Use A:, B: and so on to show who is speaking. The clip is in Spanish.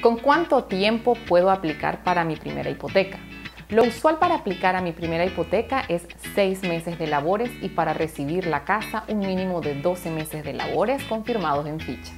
A: ¿Con cuánto tiempo puedo aplicar para mi primera hipoteca? Lo usual para aplicar a mi primera hipoteca es 6 meses de labores y para recibir la casa un mínimo de 12 meses de labores confirmados en ficha.